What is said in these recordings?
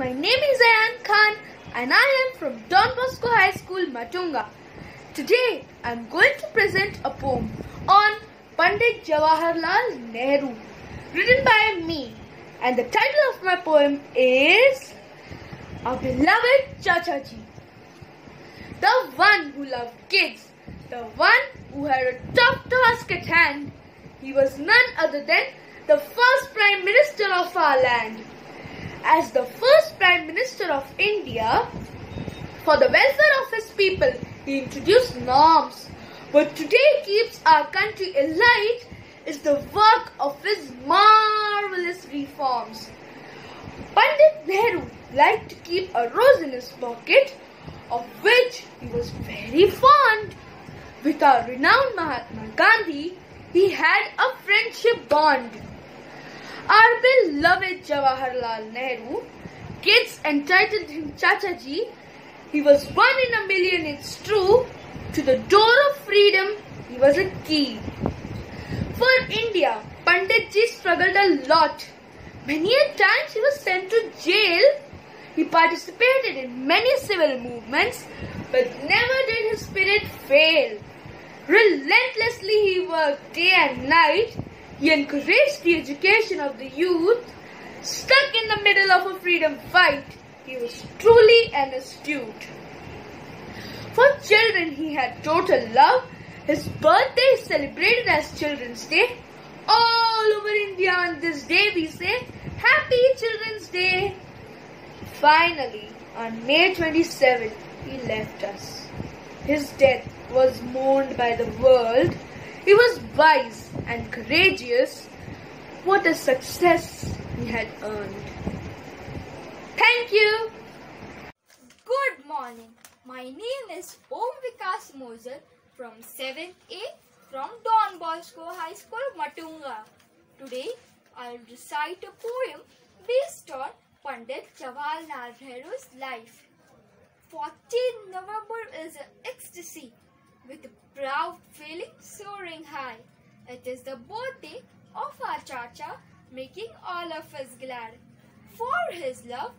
My name is Ayan Khan and I am from Don Bosco High School, Matunga. Today I am going to present a poem on Pandit Jawaharlal Nehru written by me and the title of my poem is Our Beloved Chacha Ji. The one who loved kids, the one who had a tough task at hand. He was none other than the first Prime Minister of our land. As the first Prime Minister of India, for the welfare of his people, he introduced norms. What today keeps our country alight is the work of his marvelous reforms. Pandit Nehru liked to keep a rose in his pocket, of which he was very fond. With our renowned Mahatma Gandhi, he had a friendship bond. Our beloved Jawaharlal Nehru, kids entitled him Chachaji. He was one in a million, it's true. To the door of freedom, he was a key. For India, Panditji struggled a lot. Many a times he was sent to jail. He participated in many civil movements, but never did his spirit fail. Relentlessly he worked day and night. He encouraged the education of the youth. Stuck in the middle of a freedom fight, he was truly an astute. For children, he had total love. His birthday is celebrated as Children's Day. All over India on this day, we say Happy Children's Day. Finally, on May 27th, he left us. His death was mourned by the world. He was wise and courageous. What a success had earned. Thank you. Good morning. My name is Om Vikas Moser from 7A from Don Bosco High School, Matunga. Today I'll recite a poem based on Pandit Jawaharlal Nehru's life. 14 November is an ecstasy with a proud feeling soaring high. It is the birthday of our Chacha, making all of us glad. For his love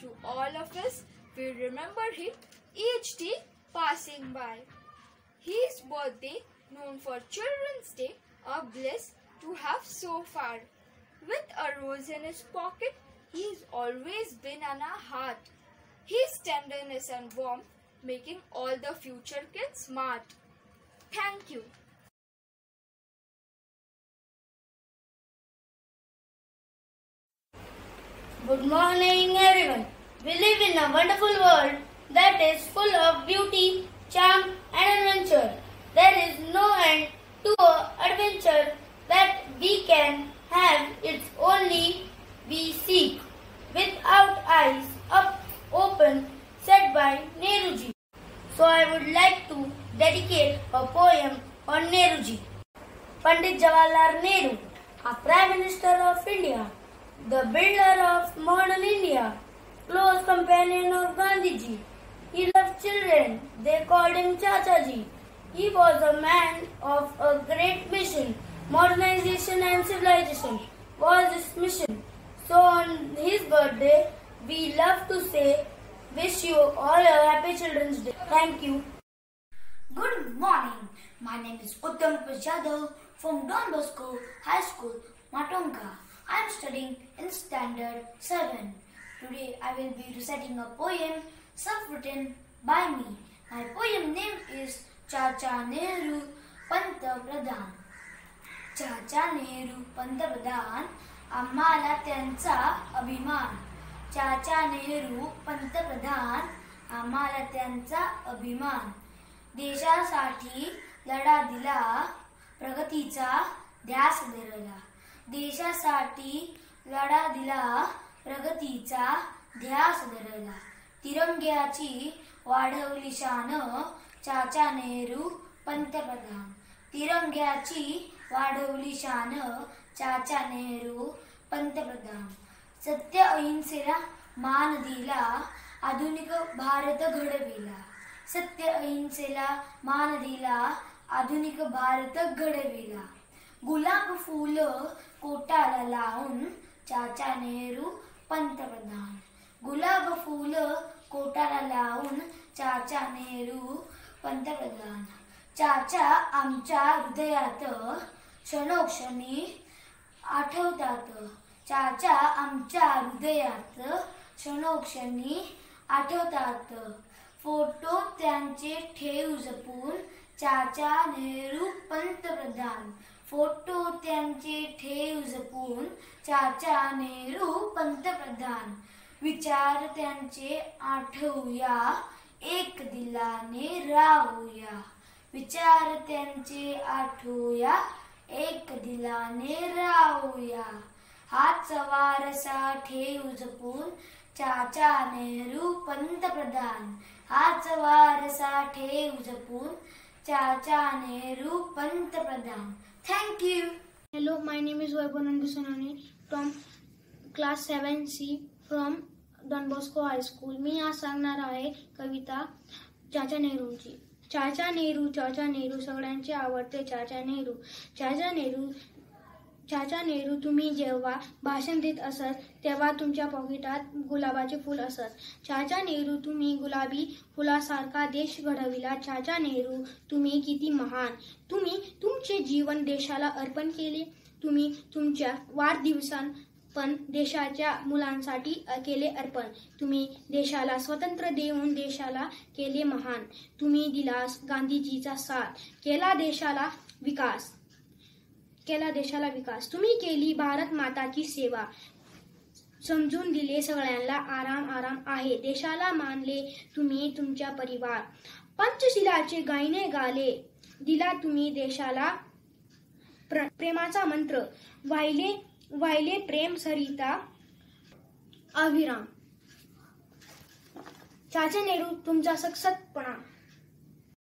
to all of us, we remember him each day passing by. His birthday, known for Children's Day, a bliss to have so far. With a rose in his pocket, he's always been on our heart. His tenderness and warmth making all the future kids smart. Thank you. Good morning, everyone. We live in a wonderful world that is full of beauty, charm, and adventure. There is no end to adventure that we can have. It's only we seek. Without eyes up open, said by Nehruji. So I would like to dedicate a poem on Nehruji. Pandit Jawaharlal Nehru, a Prime Minister of India, the builder of modern India, close companion of Gandhiji. He loved children, they called him Chachaji. He was a man of a great mission. Modernization and civilization was his mission. So on his birthday, we love to say, wish you all a happy Children's Day. Thank you. Good morning. My name is Uttam Yadav from Don Bosco High School, Matunga. I am studying in Standard 7. Today I will be reciting a poem self-written by me. My poem name is Chacha Nehru Panta Pradhan. चाचा नेहरू पंतप्रधान आम्हाला त्यांचा अभिमान चाचा नेहरू पंतप्रधान आम्हाला त्यांचा अभिमान देशासाठी लढा दिला प्रगतीचा ध्यास धरला देशासाठी लढा दिला प्रगतीचा ध्यास धरला. तिरंग्याची वाढवली शान चाचा नेहरू पंतप्रधान. तिरंग्याची वाढवली शान चाचा नेहरू पंतप्रधान. सत्य अहिंसेला मान दिला आधुनिक भारत घडविला. सत्य अहिंसेला मान दिला आधुनिक भारत घडविला. गुलाब फूल कोटाला लावून चाचा नेहरू पंतप्रधान गुलाब फूल कोटाला लावून चाचा नेहरू पंतप्रधान चाचा आमच्या हृदयात क्षणोक्षणी आठवतात. चाचा आमच्या हृदयात क्षणोक्षणी आठवतात. फोटो त्यांचे ठेव जपून चाचा नेहरू पंतप्रधान फोटो त्यांचे ठेव जपून चाचा नेहरू पंतप्रधान विचार त्यांचे आठवूया एक दिलाने राहूया. विचार त्यांचे आठवूया एक दिलाने राहूया. हातचा वारसा ठेव जपून चाचा नेहरू पंतप्रधान हाच वारसा ठेव जपून Chacha Nehru Pant thank you hello my name is Vaibhavanand Sonani from class seven C from Don Bosco high school मी आज सांगणार आहे कविता चाचा नेहरूची चाचा नेहरू चाचा नेहरू सगळ्यांचे आवडते चाचा नेहरू. चाचा नेहरू चाचा नेहरू तुम्ही जेव्हा भाषण देत असत तेव्हा तुमच्या पॉकेटात गुलाबाचे फूल असत. चाचा नेहरू तुम्ही गुलाबी फुलासारखा देश घडविला चाचा नेहरू तुम्ही किती महान. तुम्ही तुमचे जीवन देशाला अर्पण केले. तुम्ही तुमच्या वाढदिवसान पण देशाच्या मुलांसाठी केले अर्पण. तुम्ही देशाला स्वतंत्र देऊन देशाला केले महान. तुम्ही दिलास गांधीजीचा साथ. केला देशाला विकास. केला देशाला विकास. तुम्ही केली भारत माताची सेवा. समजून दिले सगळ्यांना आराम आराम आहे. देशाला मानले तुम्ही तुमच्या परिवार. पंचशिलाचे गायने गाले. दिला तुम्ही देशाला प्रेमाचा मंत्र. वाहिले वाहिले प्रेम सरिता अविराम चाचे नेहरू तुमचा सक्षतपणा